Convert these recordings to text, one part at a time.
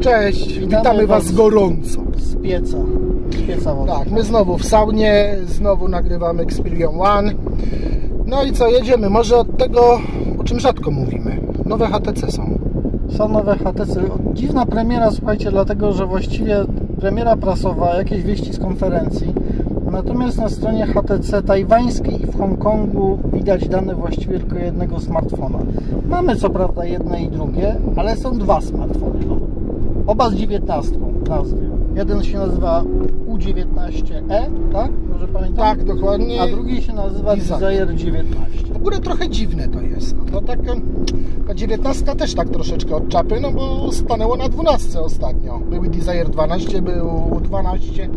Cześć, witamy, Was gorąco. z pieca. Z pieca wody. Tak, my znowu w saunie, znowu nagrywamy Xperion One. No i co, jedziemy. Może od tego, o czym rzadko mówimy. Nowe HTC są. Są nowe HTC. Dziwna premiera, słuchajcie, dlatego że właściwie premiera prasowa, jakieś wieści z konferencji. Natomiast na stronie HTC tajwańskiej i w Hongkongu widać dane właściwie tylko jednego smartfona. Mamy co prawda jedne i drugie, ale są dwa smartfony. No. Oba z 19 w nazwie. Jeden się nazywa U19e, tak? Może pamiętam? Tak, dokładnie. A drugi się nazywa Desire. Desire 19. W ogóle trochę dziwne to jest. No tak, ta 19 też tak troszeczkę od czapy, no bo stanęło na 12 ostatnio. Były Desire 12, był 12.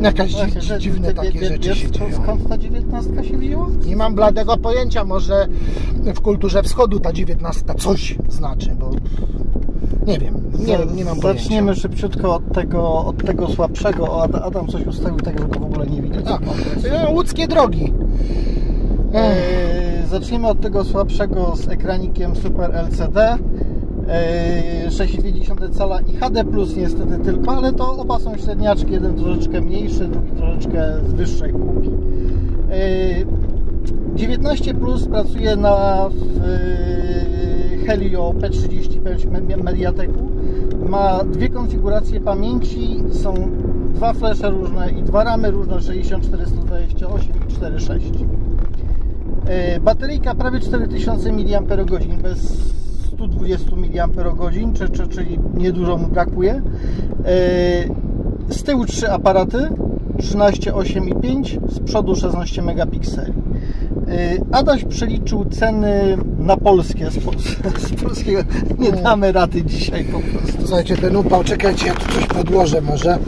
Jakaś Właśnie, dziwne takie rzeczy wiesz, się dzieją. Skąd ta 19 się wzięła? Nie mam bladego pojęcia, może w kulturze wschodu ta 19 coś znaczy, bo nie wiem, nie, nie mam pojęcia. Zaczniemy szybciutko od tego, od tego słabszego. Adam coś ustawił tak, że go w ogóle nie widać. A, jest- e, łódzkie drogi. Eee, Zaczniemy od tego słabszego z ekranikiem Super LCD. Eee, 6,2 cala i HD Plus niestety tylko, ale to oba są średniaczki, jeden troszeczkę mniejszy, drugi troszeczkę z wyższej półki. Eee, 19 Plus pracuje na w, e, Helio P35 Me- Mediateku. Ma dwie konfiguracje pamięci, są dwa flesze różne i dwa ramy różne 64, 128 i 4,6. E, Bateryjka prawie 4000 mAh bez 120 mAh, czy, czy, czyli niedużo mu brakuje. E, Z tyłu trzy aparaty 13, 8 i 5, z przodu 16 megapikseli. E, Adaś przeliczył ceny na polskie z, z polskiego. Nie damy rady dzisiaj po prostu. Słuchajcie, ten upał, czekajcie, ja tu coś podłożę może. E,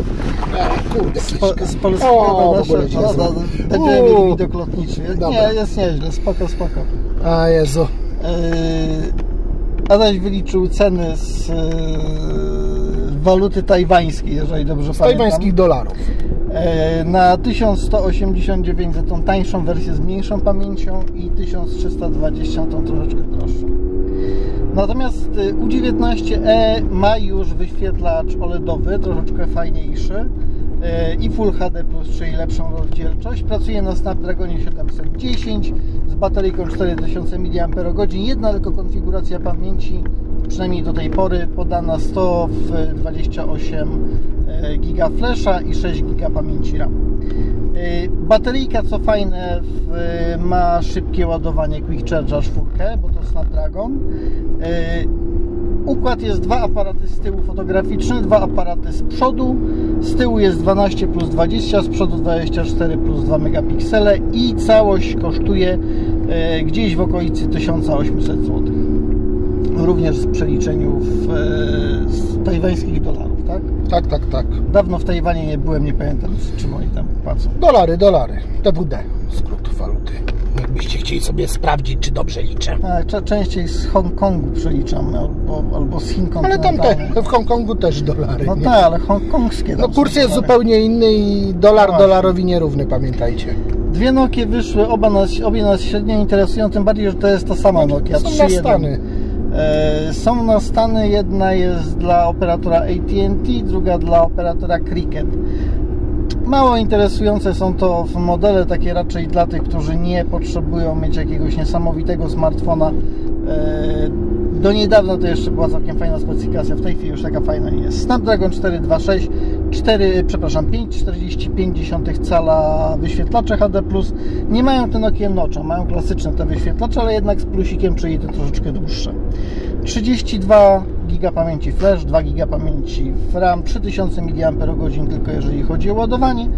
kurde, Z, po, z polskiego O, w nasze, ogóle się o, zna. no, będziemy mieli widok lotniczy. Dobra. Nie, jest nieźle, spoko, spoko. A Jezu. Yy, Adaś wyliczył ceny z yy, waluty tajwańskiej, jeżeli dobrze Z pamiętam. tajwańskich dolarów. Yy, Na 1189 za tą tańszą wersję z mniejszą pamięcią i 1320 tą troszeczkę droższą. Natomiast y, U19e ma już wyświetlacz OLEDowy, troszeczkę fajniejszy y, i Full HD+, czyli lepszą rozdzielczość. Pracuje na Snapdragonie 710 z bateryjką 4000 mAh. Jedna tylko konfiguracja pamięci, przynajmniej do tej pory, podana 128 GB flasha i 6 GB pamięci RAM. Y, Bateryjka, co fajne, ma szybkie ładowanie Quick Charge'a 4, bo to Snapdragon. Y, Układ jest dwa aparaty z tyłu fotograficzne, dwa aparaty z przodu. Z tyłu jest 12 plus 20, z przodu 24 plus 2 megapiksele i całość kosztuje gdzieś w okolicy 1800 zł. Również w przeliczeniu w, z tajwańskich dolarów, tak? Tak, tak. Dawno w Tajwanie nie byłem, nie pamiętam czym oni tam płacą. Dolary, dolary. DWD, skrót waluty. Jakbyście chcieli sobie sprawdzić, czy dobrze liczę. Tak, częściej z Hongkongu przeliczam, albo, albo z Chin Ale tam te, w Hongkongu też dolary. No tak, ale hongkongskie. No kurs jest dolary. zupełnie inny i dolar Właśnie. dolarowi nierówny, pamiętajcie. Dwie Nokie wyszły, oba nas, obie nas średnio interesują, tym bardziej, że to jest ta sama Nokia. Są na 3.1. Stany. E, są na Stany, jedna jest dla operatora AT&T, druga dla operatora Cricket. Mało interesujące są to modele takie raczej dla tych, którzy nie potrzebują mieć jakiegoś niesamowitego smartfona. E, Do niedawna to jeszcze była całkiem fajna specyfikacja, w tej chwili już taka fajna nie jest. Snapdragon 426, 4, przepraszam, 5,45 cala wyświetlacze HD+. Nie mają te Nokia Notcha, mają klasyczne te wyświetlacze, ale jednak z plusikiem, czyli te troszeczkę dłuższe. 32 GB pamięci flash, 2 GB pamięci RAM, 3000 mAh tylko jeżeli chodzi o ładowanie.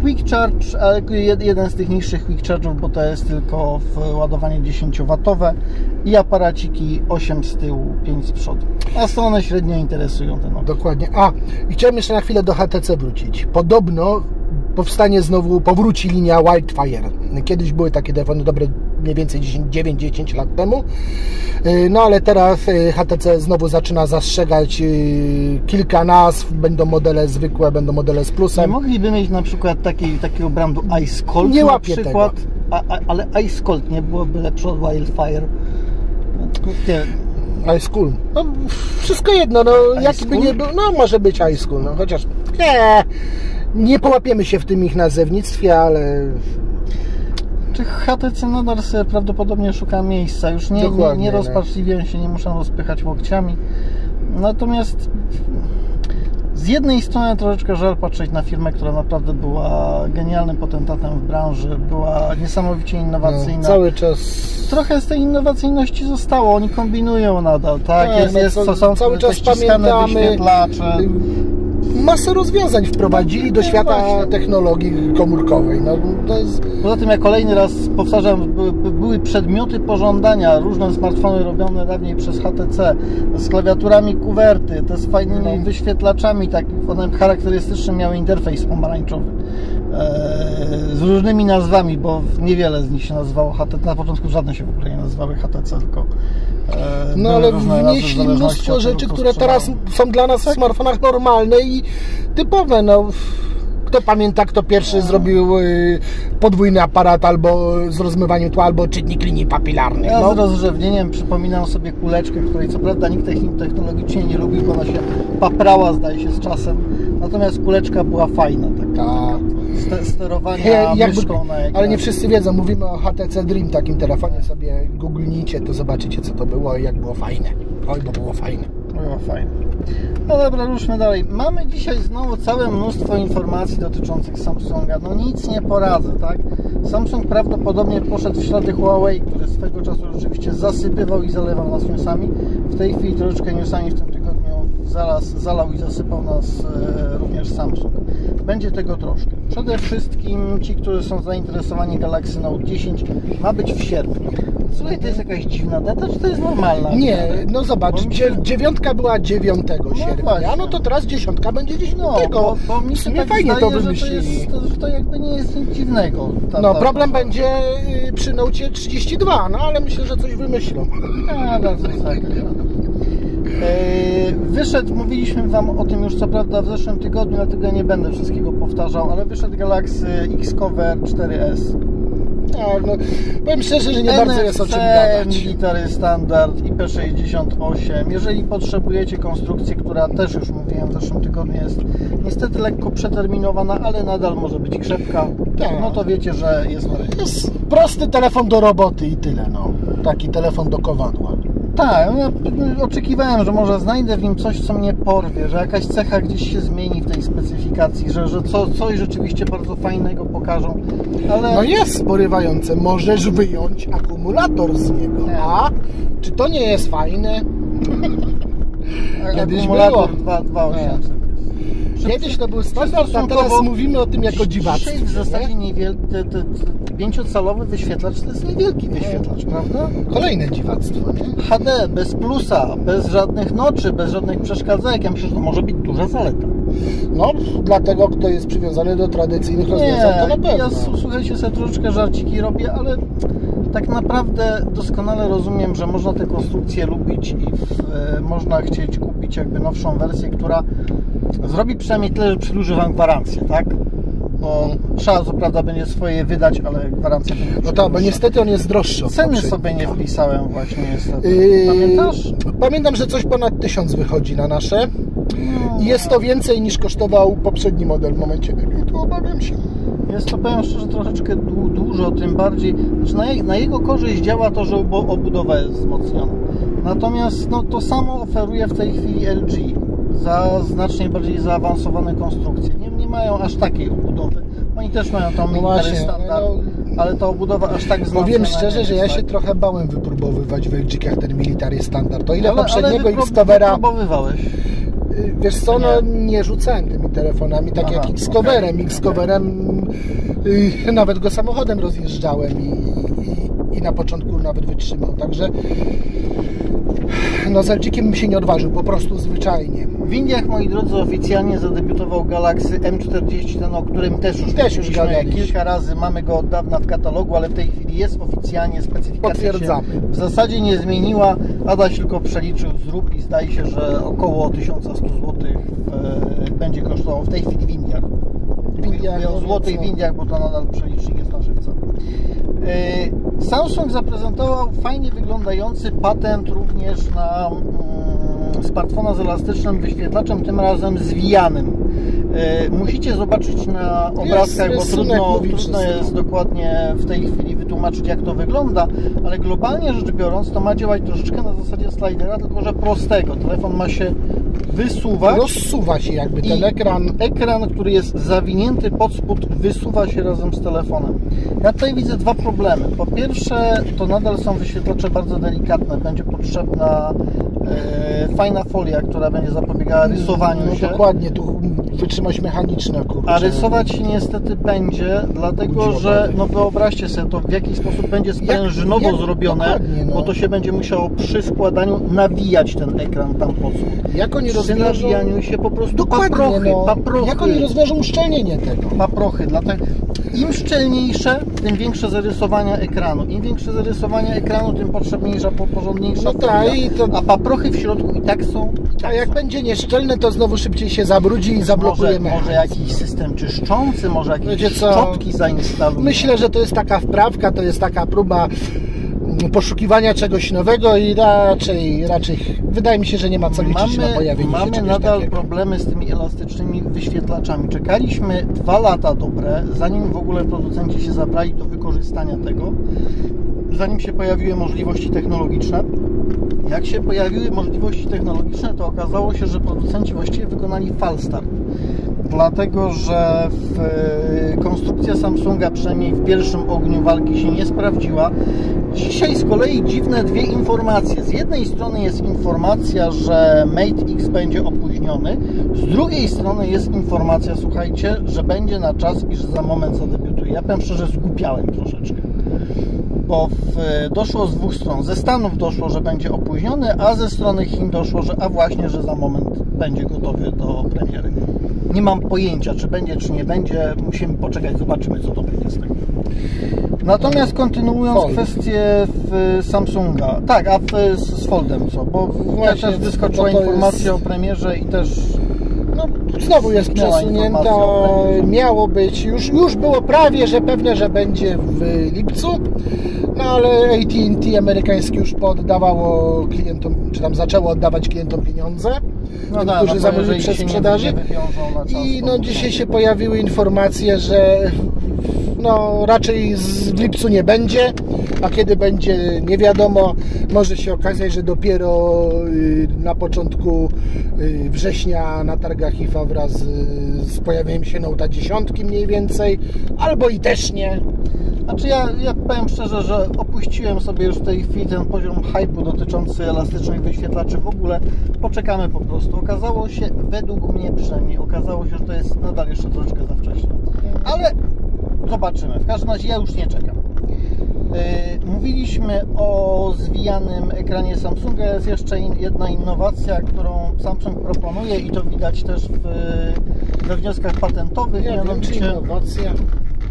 Quick Charge, ale jed- jeden z tych niższych Quick Charge'ów, bo to jest tylko ładowanie 10W i aparaciki 8 z tyłu, 5 z przodu. A są one średnio interesują te Nokia. Dokładnie. A, i chciałem jeszcze na chwilę do HTC wrócić. Podobno powstanie znowu, powróci linia Wildfire. Kiedyś były takie telefony dobre mniej więcej 9-10 lat temu. Yy, No ale teraz yy, HTC znowu zaczyna zastrzegać yy, kilka nazw. Będą modele zwykłe, będą modele z Nie plusem. mogliby mieć na przykład takiej, takiego brandu Ice Cold Nie na przykład, a, a, ale Ice Cold nie byłoby lepsze od Wildfire. Nie, High school. No, wszystko jedno, no jaki by nie był, no może być high school, no chociaż nie, nie połapiemy się w tym ich nazewnictwie, ale Czy HTC nadal sobie prawdopodobnie szuka miejsca? Już nie, nie, Dokładnie, nie no. rozpaczliwiają się, nie muszą rozpychać łokciami. Natomiast z jednej strony troszeczkę żal patrzeć na firmę, która naprawdę była genialnym potentatem w branży, była niesamowicie innowacyjna. no, cały czas Trochę z tej innowacyjności zostało, oni kombinują nadal, tak? Tak, jest, no jest, co- są cały czas pamiętamy- wyświetlacze. Masę rozwiązań wprowadzili do No świata właśnie. technologii komórkowej. No, to jest, Poza tym, ja kolejny raz powtarzam, by- by- były przedmioty pożądania, różne smartfony robione dawniej przez HTC, z klawiaturami kuwerty, te z fajnymi No. wyświetlaczami, tak, one charakterystyczny miały interfejs pomarańczowy. Eee, z różnymi nazwami, bo niewiele z nich się nazywało HTC. Na początku żadne się w ogóle nie nazywały HTC, tylko. No ale wnieśli mnóstwo rzeczy, które teraz są dla nas w smartfonach normalne i typowe. No. Kto pamięta, kto pierwszy zrobił y, podwójny aparat albo z rozmywaniem tła, albo czytnik linii papilarnych. Ja No. z rozrzewnieniem przypominam sobie kuleczkę, której co prawda nikt technologicznie nie lubił, bo ona się paprała zdaje się z czasem. Natomiast kuleczka była fajna, taka Tak. ste- sterowania Ja- jakby, ale nie wszyscy wiedzą, mówimy o HTC Dream, takim telefonie sobie googlnijcie, to zobaczycie co to było i jak było fajne. Oj, bo było fajne. No dobra, ruszmy dalej. Mamy dzisiaj znowu całe mnóstwo informacji dotyczących Samsunga. No nic nie poradzę, tak? Samsung prawdopodobnie poszedł w ślady Huawei, który swego czasu rzeczywiście zasypywał i zalewał nas newsami. W tej chwili troszeczkę newsami w tym tygodniu zaraz zalał i zasypał nas e, również Samsung. Będzie tego troszkę. Przede wszystkim ci, którzy są zainteresowani Galaxy Note 10 ma być w sierpniu. Słuchaj, to jest jakaś dziwna data, czy to jest normalna? Nie, no zobacz, mi się- dziew- dziewiątka była 9 sierpnia, właśnie. no to teraz dziesiątka będzie 10. No, bo, bo mi w się sumie tak fajnie zdaje, to że to, wymyślili. jest, to, że to jakby nie jest nic dziwnego. Ta, No ta, problem będzie y, przy Nocie 32, no ale myślę, że coś wymyślą. A, no, jest tak. E, Wyszedł, mówiliśmy Wam o tym już co prawda w zeszłym tygodniu, dlatego ja nie będę wszystkiego powtarzał, ale wyszedł Galaxy X-Cover 4S. Tak, no, powiem szczerze, że nie bardzo jest o czym gadać. military standard IP68. Jeżeli potrzebujecie konstrukcji, która też już mówiłem w zeszłym tygodniu jest niestety lekko przeterminowana, ale nadal może być krzepka, Tak. no to wiecie, że jest na rynku. Jest prosty telefon do roboty i tyle, no. Taki telefon do kowadła. Tak, ja no, oczekiwałem, że może znajdę w nim coś, co mnie porwie, że jakaś cecha gdzieś się zmieni w tej specyfikacji, że, że co, coś rzeczywiście bardzo fajnego pokażą, ale No jest porywające, możesz wyjąć akumulator z niego. Nie. A czy to nie jest fajne? kiedyś akumulator było. 2, 2800 jest. Kiedyś to był standard, a teraz mówimy o tym jako. Dzisiaj w zasadzie nie? niewielki, te, te, te pięciocalowy wyświetlacz to jest niewielki wyświetlacz, prawda? Kolejne dziwactwo, nie? HD, bez plusa, bez żadnych noczy, bez żadnych przeszkadzajek. Ja myślę, że to może być duża zaleta. No, dla tego, kto jest przywiązany do tradycyjnych rozwiązań, to na pewno. ja słuchajcie, sobie troszeczkę żarciki robię, ale tak naprawdę doskonale rozumiem, że można te konstrukcje lubić i w, e, można chcieć kupić jakby nowszą wersję, która zrobi przynajmniej tyle, że przedłuży Wam gwarancję, tak? Trzeba co prawda będzie swoje wydać, ale gwarancja będzie No tak, bo niestety on jest droższy od Ceny sobie nie wpisałem właśnie niestety. Yy, Pamiętasz? Pamiętam, że coś ponad 1000 wychodzi na nasze. No. I jest to więcej niż kosztował poprzedni model w momencie debiutu, obawiam się. Jest to, powiem szczerze, troszeczkę du- dużo, tym bardziej, znaczy na, je- na jego korzyść działa to, że obudowa jest wzmocniona. Natomiast no, to samo oferuje w tej chwili LG za znacznie bardziej zaawansowane konstrukcje. Nie, mają aż takiej obudowy. Oni też mają tam No właśnie, standard, no- ale ta obudowa aż tak wzmocniona Powiem szczerze, że ja się tak? trochę bałem wypróbowywać w LG-kach ten military standard. To ile ale, poprzedniego X-Covera, wypróbowywałeś. y, wiesz co, no nie rzucałem tymi telefonami, tak Aha, jak X-Coverem. X-Coverem y, nawet go samochodem rozjeżdżałem i, i, i na początku nawet wytrzymał. Także no z LG-kiem bym się nie odważył, po prostu zwyczajnie. W Indiach, moi drodzy, oficjalnie zadebiutował Galaxy M40, ten o którym też już, Też już kilka razy. Mamy go od dawna w katalogu, ale w tej chwili jest oficjalnie specyfikacja Potwierdzamy. w zasadzie nie zmieniła. Adaś tylko przeliczył zrób i zdaje się, że około 1100 zł e, będzie kosztował w tej chwili w Indiach. W Indiach, Mówię o złotych w Indiach, bo to nadal przelicznik jest na żywca. E, Samsung zaprezentował fajnie wyglądający patent również na mm, smartfona z elastycznym wyświetlaczem, tym razem zwijanym. E, musicie zobaczyć na obrazkach, bo trudno, trudno jest dokładnie w tej chwili wytłumaczyć, jak to wygląda, ale globalnie rzecz biorąc, to ma działać troszeczkę na zasadzie slidera, tylko że prostego. Telefon ma się wysuwać. Rozsuwa się jakby ten ekran. Ekran, który jest zawinięty pod spód, wysuwa się razem z telefonem. Ja tutaj widzę dwa problemy. Po pierwsze, to nadal są wyświetlacze bardzo delikatne. Będzie potrzebna e, fajna folia, która będzie zapobiegała rysowaniu no, się. Dokładnie, tu wytrzymaność mechaniczna, kurczę. A rysować się niestety będzie, dlatego że, no wyobraźcie sobie to, w jaki sposób będzie sprężynowo jak- zrobione, no. bo to się będzie musiało przy składaniu nawijać ten ekran tam pod spód. Jak oni Przy rozwiążą... nawijaniu się po prostu Dokładnie, paprochy, no. paprochy. Jak oni rozwiążą uszczelnienie tego? paprochy. Dlatego im szczelniejsze, tym większe zarysowania ekranu. Im większe zarysowania ekranu, tym potrzebniejsza, po- porządniejsza No i to- A paprochy w środku i tak są. i tak A jak są. będzie nieszczelne, to znowu szybciej się zabrudzi i zablokuje może, może jakiś system czyszczący, może jakieś Wiecie co? szczotki zainstalujemy. Myślę, że to jest taka wprawka, to jest taka próba poszukiwania czegoś nowego i raczej, raczej wydaje mi się, że nie ma co liczyć na pojawienie się mamy nadal takiego. problemy z tymi elastycznymi wyświetlaczami. Czekaliśmy dwa lata dobre, zanim w ogóle producenci się zabrali do wykorzystania tego, zanim się pojawiły możliwości technologiczne. Jak się pojawiły możliwości technologiczne, to okazało się, że producenci właściwie wykonali falstart. Dlatego, że w, e, konstrukcja Samsunga przynajmniej w pierwszym ogniu walki się nie sprawdziła. Dzisiaj z kolei dziwne dwie informacje. Z jednej strony jest informacja, że Mate X będzie opóźniony, z drugiej strony jest informacja, słuchajcie, że będzie na czas i że za moment zadebiutuje. Ja powiem szczerze, zgłupiałem troszeczkę bo w, doszło z dwóch stron. Ze Stanów doszło, że będzie opóźniony, a ze strony Chin doszło, że a właśnie, że za moment będzie gotowy do premiery. Nie mam pojęcia, czy będzie, czy nie będzie. Musimy poczekać, zobaczymy, co to będzie z tego. Natomiast kontynuując Fold. kwestię w Samsunga. Tak, a w, z, Foldem co? Bo Właśnie, też wyskoczyła informacja jest- o premierze i też znowu jest przesunięta. Miało być, już, już było prawie, że pewne, że będzie w lipcu. No ale AT&T amerykańskie już poddawało klientom, czy tam zaczęło oddawać klientom pieniądze, no którzy no bo zamówili przez sprzedaży. czas, I no dzisiaj się pojawiły informacje, że no raczej z, w lipcu nie będzie, a kiedy będzie nie wiadomo, może się okazać, że dopiero y, na początku y, września na targach IFA wraz z pojawieniem się Note 10 mniej więcej, albo i też nie. Znaczy ja, ja powiem szczerze, że opuściłem sobie już w tej chwili ten poziom hypu dotyczący elastycznych wyświetlaczy w ogóle. Poczekamy po prostu. Okazało się, według mnie przynajmniej, okazało się, że to jest nadal jeszcze troszeczkę za wcześnie. Ale zobaczymy. W każdym razie ja już nie czekam. Yy, Mówiliśmy o zwijanym ekranie Samsunga. Jest jeszcze jedna innowacja, którą Samsung proponuje i to widać też w, we wnioskach patentowych. Nie wiem, czy mianowicie- innowacja.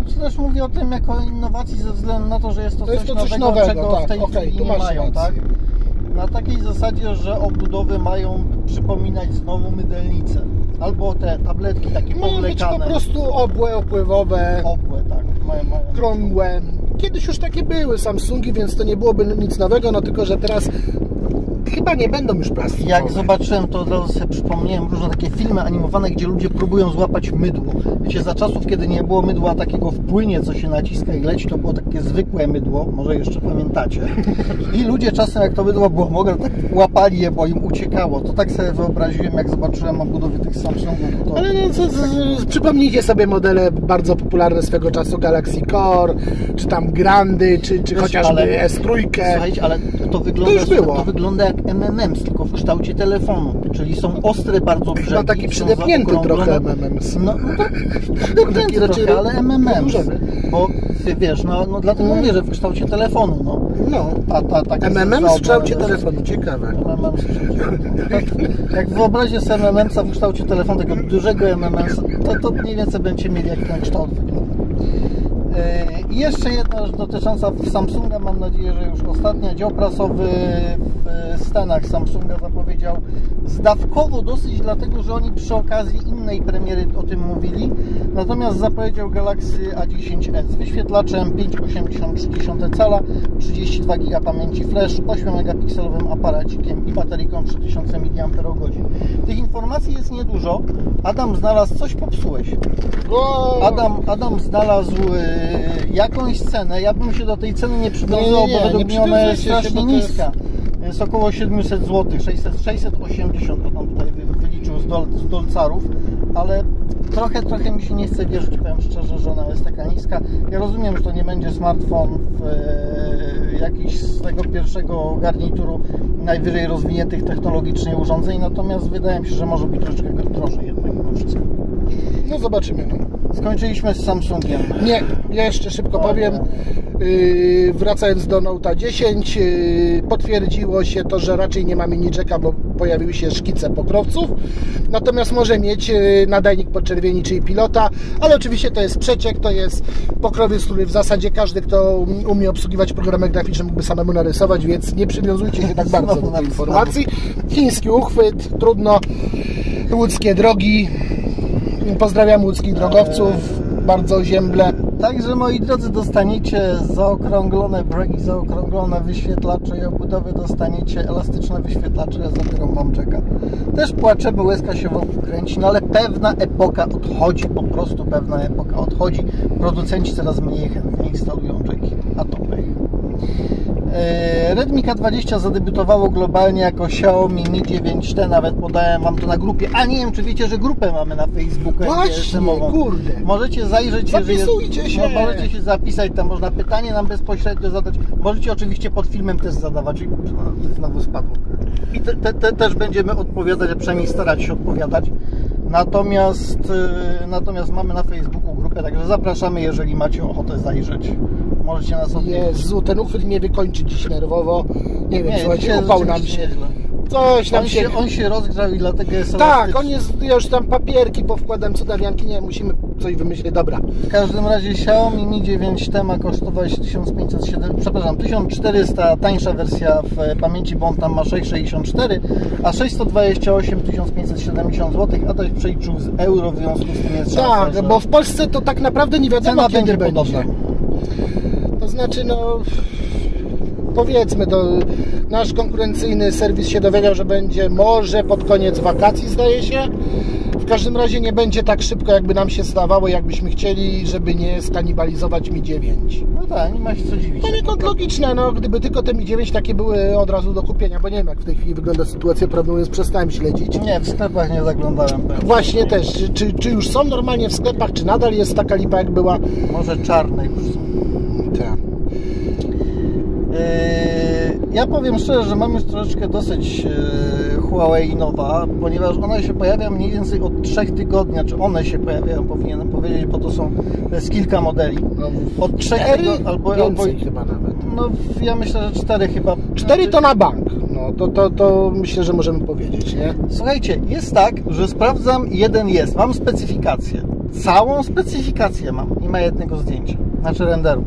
czy też mówię o tym jako innowacji ze względu na to, że jest to, To jest coś, to coś nowego, nowego, czego tak, w tej okej, chwili nie mają, tak? Na takiej zasadzie, że obudowy mają przypominać znowu mydelnice. Albo te tabletki takie Mają być po powlekane. prostu obłe, opływowe, Obłe, krągłe. Kiedyś już takie były Samsungi, więc to nie byłoby nic nowego, no tylko, że teraz chyba nie będą już plastikowe. Jak zobaczyłem, to od razu sobie przypomniałem różne takie filmy animowane, gdzie ludzie próbują złapać mydło. Wiecie, za czasów, kiedy nie było mydła takiego w płynie, co się naciska i leci, to było takie zwykłe mydło, może jeszcze pamiętacie. I ludzie czasem, jak to mydło było mokre, tak łapali je, bo im uciekało. To tak sobie wyobraziłem, jak zobaczyłem obudowy tych Samsungów. To... Ale no, co, co, przypomnijcie sobie modele bardzo popularne swego czasu Galaxy Core, czy tam Grandy, czy, czy Wiesz, chociażby ale- S3. Słuchajcie, ale to wygląda, To już było. to wygląda jak MMMs, tylko w kształcie telefonu. Czyli są ostre bardzo brzegi. Chyba taki przydepnięty trochę MMMs. No, no tak, przydepnięty raczej trochę, ale MMMs. Bo wiesz, no, no dlatego Mm. mówię, że w kształcie telefonu, no. No. A, ta, takie MMM w kształcie telefonu, ciekawe. Kształcie telefonu. Jak wyobraźcie sobie MMMsa w kształcie telefonu, takiego dużego MMMsa, to, to mniej więcej będziecie mieli jak ten kształt wygląda. I jeszcze jedna rzecz dotycząca Samsunga, mam nadzieję, że już ostatnia. Dział prasowy w Stanach Samsunga zapowiedział zdawkowo dosyć, dlatego że oni przy okazji innej premiery o tym mówili. Natomiast zapowiedział Galaxy A10s z wyświetlaczem 5,83 cala, 32 GB pamięci flash, 8 megapikselowym aparacikiem i bateryką 3000 mAh. Tych informacji jest niedużo. Adam znalazł coś popsułeś. Adam, Adam znalazł y, jakąś cenę. Ja bym się do tej ceny nie przywiązywał, bo według mnie ona jest strasznie niska. Jest około 700 zł, 600, 680 to tam tutaj wyliczył z, dol, z dolcarów, ale trochę, trochę mi się nie chce wierzyć, powiem szczerze, że ona jest taka niska. Ja rozumiem, że to nie będzie smartfon w, e, jakiś z tego pierwszego garnituru najwyżej rozwiniętych technologicznie urządzeń, natomiast wydaje mi się, że może być troszeczkę drożej jednak mimo wszystko. No zobaczymy. Skończyliśmy z Samsungiem. Nie, ja jeszcze szybko powiem. Yy, wracając do Note 10, yy, potwierdziło się to, że raczej nie ma mini jacka, bo pojawiły się szkice pokrowców. Natomiast może mieć yy, nadajnik podczerwieni, czyli pilota, ale oczywiście to jest przeciek, to jest pokrowiec, który w zasadzie każdy, kto umie obsługiwać programy graficzne, mógłby samemu narysować, więc nie przywiązujcie się tak bardzo do tej informacji. Chiński uchwyt, trudno, łódzkie drogi, Pozdrawiam łódzkich drogowców, bardzo ziemble. Także moi drodzy, dostaniecie zaokrąglone bragi, zaokrąglone wyświetlacze i obudowy, dostaniecie elastyczne wyświetlacze, za którą Wam czeka. Też płaczemy, łezka się wokół kręci, no ale pewna epoka odchodzi, po prostu pewna epoka odchodzi. Producenci coraz mniej chętnie instalują jacki, a to pech. E, Redmi K20 zadebiutowało globalnie jako Xiaomi Mi 9T, nawet podałem Wam to na grupie, a nie wiem czy wiecie, że grupę mamy na Facebooku Właśnie, kurde. Możecie zajrzeć, Zapisujcie jeżeli, się. No, możecie się zapisać, tam można pytanie nam bezpośrednio zadać, możecie oczywiście pod filmem też zadawać, no, znowu spadło. I te, te, te też będziemy odpowiadać, a przynajmniej starać się odpowiadać. Natomiast, y, natomiast mamy na Facebooku grupę, także zapraszamy, jeżeli macie ochotę zajrzeć. Możecie nas odwiedzić. Jezu, ten uchwyt mnie wykończy dziś nerwowo. Nie wiem, słuchajcie, upał nam się. Nieźle. Coś tam On się... on się rozgrzał i dlatego jest Tak, on jest, ja już tam papierki powkładam, cudawianki, nie, musimy coś wymyślić, dobra. W każdym razie Xiaomi Mi 9T ma kosztować 1507, przepraszam, 1400, tańsza wersja w pamięci, bo on tam ma 664, a 628 1570 zł, a to jest przeliczył z euro, w związku z tym jest szansa, Tak, że bo w Polsce to tak naprawdę nie wiadomo cena kiedy będzie będzie. podobna. Znaczy, no powiedzmy, to nasz konkurencyjny serwis się dowiedział, że będzie może pod koniec wakacji, zdaje się. W każdym razie nie będzie tak szybko, jakby nam się zdawało, jakbyśmy chcieli, żeby nie skanibalizować Mi 9. No tak, nie ma się co dziwić. Poniekąd logiczne, no, gdyby tylko te Mi 9 takie były od razu do kupienia, bo nie wiem, jak w tej chwili wygląda sytuacja prawną, więc przestałem śledzić. Nie, w sklepach nie zaglądałem. Właśnie też, czy, czy, czy już są normalnie w sklepach, czy nadal jest taka lipa, jak była? Może czarne już są. Tak. Yy, Ja powiem szczerze, że mam już troszeczkę dosyć yy, Huawei nowa, ponieważ ona się pojawia mniej więcej od 3 tygodni, czy one się pojawiają, powinienem powiedzieć, bo to są, to jest kilka modeli. Od 3 Cztery? tygodni, albo, albo chyba nawet. no ja myślę, że 4 chyba. Cztery to na bank. No to, to, to myślę, że możemy powiedzieć, nie? Słuchajcie, jest tak, że sprawdzam, jeden jest, mam specyfikację. Całą specyfikację mam, nie ma jednego zdjęcia, znaczy renderu.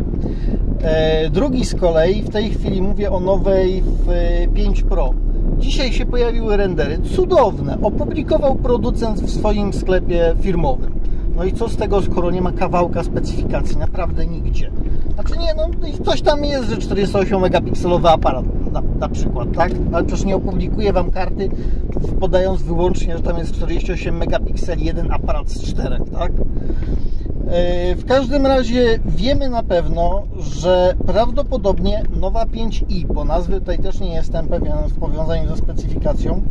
E, drugi z kolei, w tej chwili mówię o nowej w e, 5 Pro. Dzisiaj się pojawiły rendery, cudowne. Opublikował producent w swoim sklepie firmowym. No i co z tego, skoro nie ma kawałka specyfikacji? Naprawdę nigdzie. Znaczy nie, no coś tam jest, że 48 megapikselowy aparat na, na przykład, tak? Ale przecież nie opublikuję Wam karty podając wyłącznie, że tam jest 48 megapikseli, jeden aparat z czterech, tak? E, W każdym razie wiemy na pewno, że prawdopodobnie nowa 5i, bo nazwy tutaj też nie jestem pewien w powiązaniu ze specyfikacją,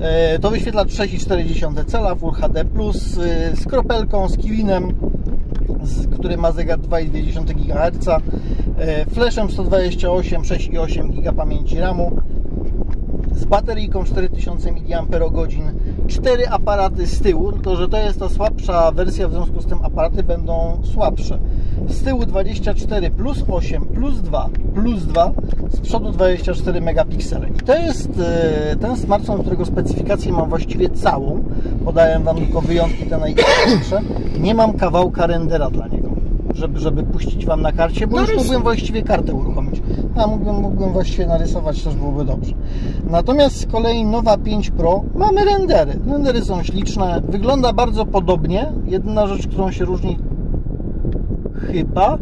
e, to wyświetlacz 6,4 cala Full HD+, e, z kropelką, z kilinem, który ma zegar 2,2 GHz, flashem 128, 6,8 GB pamięci RAMu, z bateryjką 4000 mAh, 4 aparaty z tyłu, to że to jest ta słabsza wersja, w związku z tym aparaty będą słabsze. Z tyłu 24 plus 8 plus 2 plus 2, z przodu 24 megapiksele. I to jest e, ten smartfon, którego specyfikację mam właściwie całą. Podałem Wam tylko wyjątki te najważniejsze. Nie mam kawałka rendera dla niego. Żeby, żeby puścić Wam na karcie, bo już Narysuj. mógłbym właściwie kartę uruchomić. A mógłbym, mógłbym właściwie narysować, też byłoby dobrze. Natomiast z kolei Nowa 5 Pro mamy rendery. Rendery są śliczne, wygląda bardzo podobnie. Jedyna rzecz, którą się różni chyba,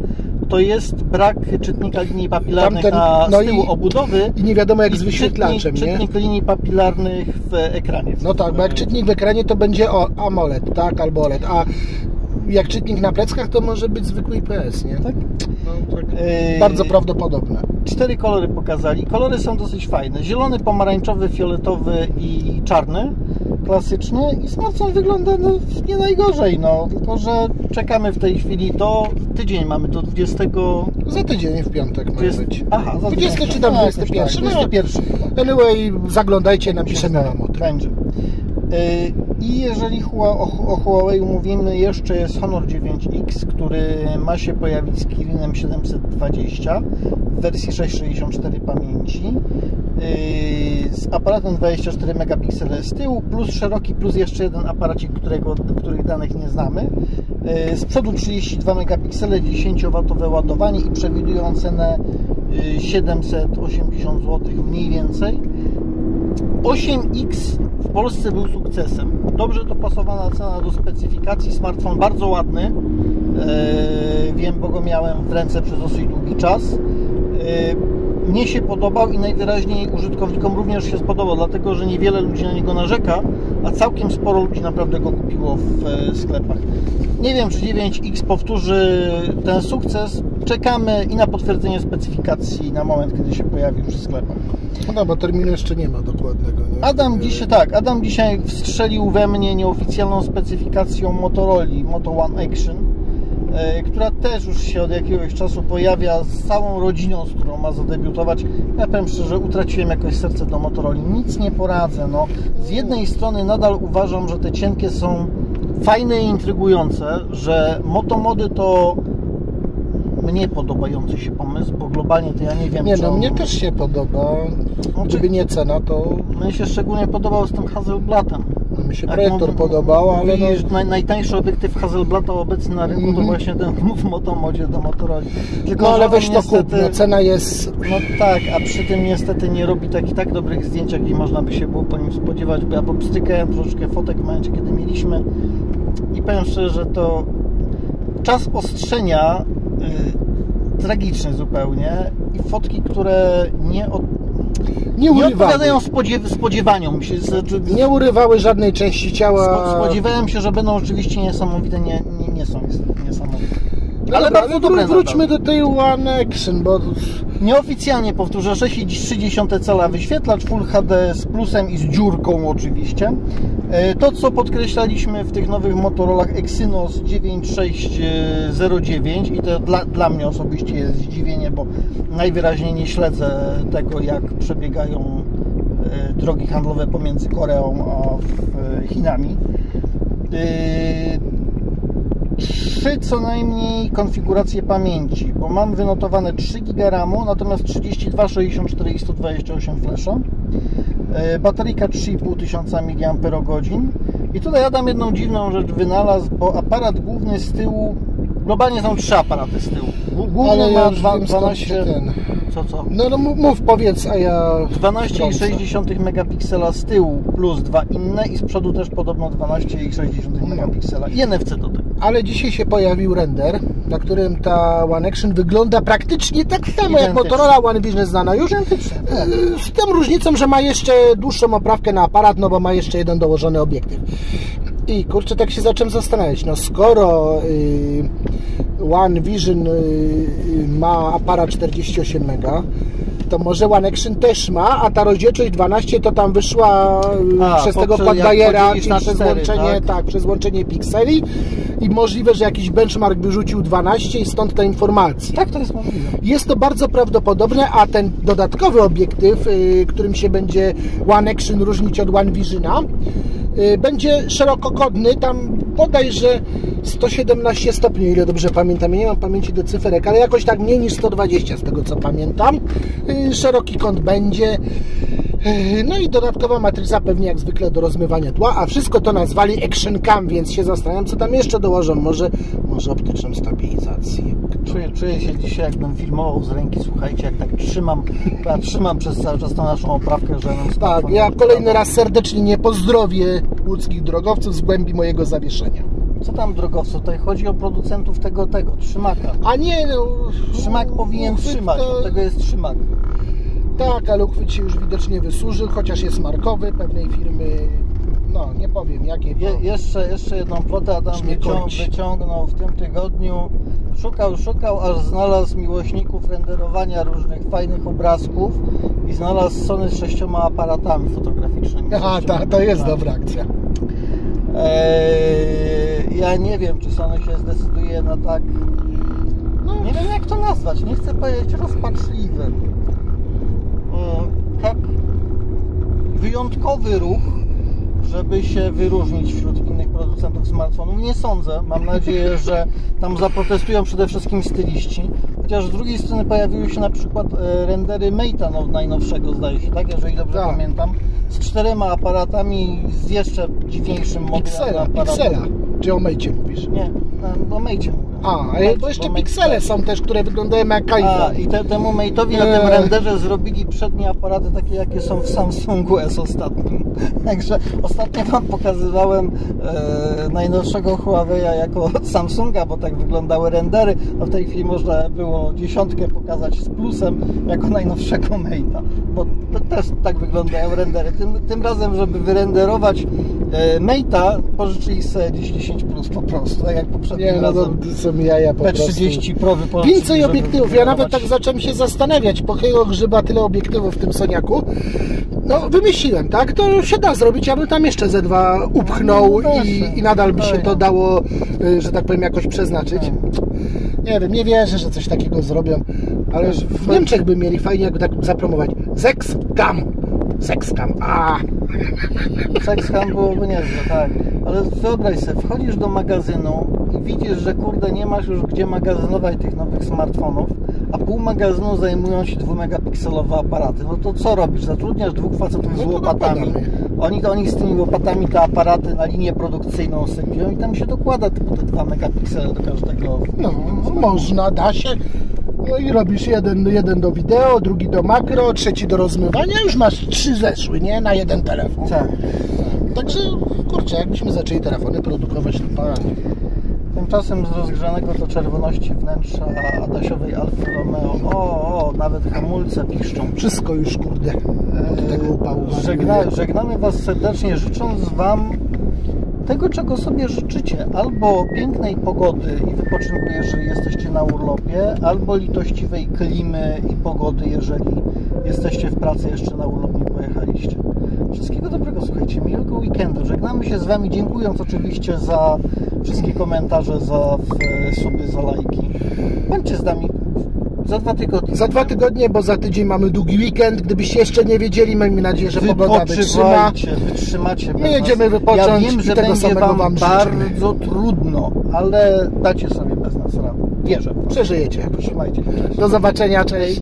to jest brak czytnika linii papilarnych Tamten- na no z tyłu i- obudowy. I nie wiadomo jak z wyświetlaczem, czytnik, nie? czytnik linii papilarnych w ekranie. No tak, bo jak czytnik w ekranie to będzie o, AMOLED, tak, albo OLED, a jak czytnik na pleckach to może być zwykły IPS, nie? Tak? No, tak. Yy, Bardzo prawdopodobne. Cztery kolory pokazali. Kolory są dosyć fajne. Zielony, pomarańczowy, fioletowy i czarny. Klasyczny. I smartfon wygląda no, nie najgorzej. No. Tylko, że czekamy w tej chwili do... Tydzień mamy, do 20... Za tydzień w piątek ma 20 być. aha, za 20 tydzień. czy tam No, jakoś 21, Tak, no. 21 chyba. Anyway, zaglądajcie, napiszemy wam o tym. Będzie. Yy, I jeżeli o, Huawei mówimy, jeszcze jest Honor 9X, który ma się pojawić z Kirinem 720 w wersji 664 pamięci yy, z aparatem 24 megapiksele z tyłu, plus szeroki, plus jeszcze jeden aparacik, którego, których danych nie znamy. Yy, Z przodu 32 megapiksele, 10W ładowanie i przewidują cenę yy, 780 zł mniej więcej. 8X w Polsce był sukcesem. Dobrze dopasowana cena do specyfikacji. Smartfon bardzo ładny. Eee, wiem, bo go miałem w ręce przez dosyć długi czas. Eee, mnie się podobał i najwyraźniej użytkownikom również się spodobał, dlatego że niewiele ludzi na niego narzeka, a całkiem sporo ludzi naprawdę go kupiło w e, sklepach. Nie wiem, czy 9X powtórzy ten sukces. Czekamy i na potwierdzenie specyfikacji na moment, kiedy się pojawi już w sklepach. No, bo terminu jeszcze nie ma dokładnego. Adam dzisiaj tak, Adam dzisiaj wstrzelił we mnie nieoficjalną specyfikacją Motorola Moto One Action, e, która też już się od jakiegoś czasu pojawia z całą rodziną, z którą ma zadebiutować. Ja powiem szczerze, utraciłem jakoś serce do Motorola. Nic nie poradzę. No. Z jednej strony nadal uważam, że te cienkie są fajne i intrygujące, że motomody to mnie podobający się pomysł, bo globalnie to ja nie wiem, Nie no, on... mnie też się podoba. No, Gdyby nie cena, to Mnie się szczególnie podobał z tym Hasselblattem. no, mi się Jak projektor podobał, ale no, naj, najtańszy obiektyw Hasselblata obecny na rynku to Mhm. właśnie ten w motomodzie do Motorola. Tylko, no ale weź to kup, niestety- no, cena jest... No tak, a przy tym niestety nie robi takich tak dobrych zdjęć, jakich można by się było po nim spodziewać, bo ja popstrykałem troszeczkę fotek w momencie, kiedy mieliśmy i powiem szczerze, że to czas ostrzenia y, tragiczny zupełnie i fotki, które nie, od, Nie nie odpowiadają spodziew, spodziewaniom się. nie urywały żadnej części ciała. Spo- Spodziewałem się, że będą rzeczywiście niesamowite, nie, nie, nie są niesamowite. No ale dobra, bardzo wró- dobre Wróćmy nadal. do tej One Action, bo Nieoficjalnie powtórzę, 6,3 cala wyświetlacz Full HD z plusem i z dziurką oczywiście. E, To co podkreślaliśmy w tych nowych Motorolach Exynos 9609 i to dla, dla mnie osobiście jest zdziwienie, bo najwyraźniej nie śledzę tego jak przebiegają e, drogi handlowe pomiędzy Koreą a w- Chinami. Trzy co najmniej konfiguracje pamięci, bo mam wynotowane 3 GB RAMu, natomiast 32, 64 i 128 flasha. E, Bateryjka 3500 mAh. I tutaj Adam jedną dziwną rzecz wynalazł, bo aparat główny z tyłu, globalnie są trzy aparaty z tyłu. Gł- Główny ale ma ja już dwa- wiem, skąd 12, się ten... co co? No, no mów- powiedz, a ja... wtrącę. 12,6 megapiksela z tyłu plus dwa inne i z przodu też podobno 12,6 megapiksela i NFC tego. Ale dzisiaj się pojawił render, na którym ta One Action wygląda praktycznie tak samo jak. Motorola One Vision znana już. Identycznie, tak. Yy, Z tą różnicą, że ma jeszcze dłuższą oprawkę na aparat, no bo ma jeszcze jeden dołożony obiektyw. I kurczę, tak się zacząłem zastanawiać, no skoro yy, One Vision yy, ma aparat 48 mega, to może One Action też ma, a ta rozdzielczość 12 to tam wyszła yy, A, przez tego na przez cztery, łączenie, tak? tak, przez łączenie pikseli i możliwe, że jakiś benchmark by rzucił 12 i stąd ta informacja. Tak, to jest możliwe. Jest to bardzo prawdopodobne, a ten dodatkowy obiektyw, y, którym się będzie One Action różnić od One Visiona, y, będzie szerokokodny, tam bodajże 117 stopni, ile dobrze pamiętam. Ja nie mam pamięci do cyferek, ale jakoś tak mniej niż 120 z tego co pamiętam. Y, Szeroki kąt będzie. No i dodatkowa matryca pewnie jak zwykle do rozmywania tła, a wszystko to nazwali Action Cam, więc się zastanawiam, co tam jeszcze dołożą. Może, może optyczną stabilizację. Czuję, czuję się dzisiaj jakbym filmował z ręki, słuchajcie, jak tak trzymam, ja trzymam przez cały czas tą naszą oprawkę, że nam Tak, ja kolejny raz serdecznie nie pozdrowię łódzkich drogowców z głębi mojego zawieszenia. Co tam drogowcu? Tutaj chodzi o producentów tego, tego, trzymaka. A nie, no... Trzymak powinien uchwyt trzymać, to- od tego jest trzymak. Tak, ale uchwyt się już widocznie wysłużył, chociaż jest markowy pewnej firmy. No, nie powiem jakiej. Je, jeszcze, jeszcze jedną plotę Adam wycią, wyciągnął w tym tygodniu. Szukał, szukał, aż znalazł miłośników renderowania różnych fajnych obrazków i znalazł Sony z sześcioma aparatami fotograficznymi. Aha, ta, to jest dobra akcja. Eee, ja nie wiem, czy Sony się zdecyduje na tak. No, Nie wiem, jak to nazwać. Nie chcę powiedzieć rozpaczliwy. Tak wyjątkowy ruch, żeby się wyróżnić wśród innych producentów smartfonów. Nie sądzę. Mam nadzieję, że tam zaprotestują przede wszystkim styliści. Chociaż z drugiej strony pojawiły się na przykład e, rendery Mate'a no, najnowszego, zdaje się, tak? Jeżeli dobrze Tak. pamiętam. Z czterema aparatami, z jeszcze dziwniejszym modelem Pixela, aparatu. Pixela. Czy o Mejcie mówisz? Nie, e, o Mate'cie mówię. A, Mate, bo jeszcze bo Mate- piksele są też, które wyglądają jak A, iPhone. i te, temu Mate'owi na Eee. tym renderze zrobili przednie aparaty takie, jakie są w Samsungu S ostatnim. Także ostatnio Wam pokazywałem e, najnowszego Huawei'a jako Samsunga, bo tak wyglądały rendery. A w tej chwili można było dziesiątkę pokazać z plusem jako najnowszego Mate'a. Bo to też tak wyglądają rendery. Tym, tym razem, żeby wyrenderować e, Mate'a, pożyczyli sobie dziś 10 plus po prostu, tak jak poprzednim Nie, no to są jaja po prostu. P30 Pro wypożyczyli, Więcej obiektywów. Ja nawet tak zacząłem się zastanawiać, po jakiego grzyba tyle obiektywów w tym Soniaku. No, wymyśliłem, tak? To się da zrobić. Ja bym tam jeszcze ze dwa upchnął No, i, i nadal by się Fajnie. to dało, y, że tak powiem, jakoś przeznaczyć. Tak. Nie wiem, nie wierzę, że coś takiego zrobią. Ale Wiesz, w Niemczech by mieli fajnie jakby tak zapromować. Sexcam. Sexcam. A, Sexham byłoby niezłe, tak. Ale wyobraź sobie, wchodzisz do magazynu i widzisz, że kurde nie masz już gdzie magazynować tych nowych smartfonów, a pół magazynu zajmują się dwumegapikselowe aparaty. No to co robisz? Zatrudniasz dwóch facetów z No łopatami. Oni, oni z tymi łopatami te aparaty na linię produkcyjną sypią i tam się dokłada typu te 2 megapiksele do każdego. no, można, da się. No i robisz jeden, jeden do wideo, drugi do makro, trzeci do rozmywania, już masz trzy zeszły, nie? Na jeden telefon. Tak. Także, kurczę, jakbyśmy zaczęli telefony produkować, to panie. Tymczasem z rozgrzanego do czerwoności wnętrza Adasiowej Alfa Romeo, o, o, nawet hamulce piszczą. Wszystko już, kurde, od tego upału. Żegna, żegnamy Was serdecznie, życząc Wam tego, czego sobie życzycie. Albo pięknej pogody i wypoczynku, jeżeli jesteście na urlopie, albo litościwej klimy i pogody, jeżeli jesteście w pracy, jeszcze na urlop nie pojechaliście. Wszystkiego dobrego, słuchajcie, miłego weekendu. Żegnamy się z Wami, dziękując oczywiście za wszystkie komentarze, za e, suby, za lajki. Bądźcie z nami za dwa tygodnie. Za dwa tygodnie, bo za tydzień mamy długi weekend. Gdybyście jeszcze nie wiedzieli, mamy nadzieję, że pogoda wytrzyma. Wytrzymacie. My jedziemy wypocząć Ja wiem, i że tego będzie samego wam, wam bardzo trudno, ale dacie sobie bez nas radę. Wierzę. Przeżyjecie. Trzymajcie się. Do zobaczenia, cześć.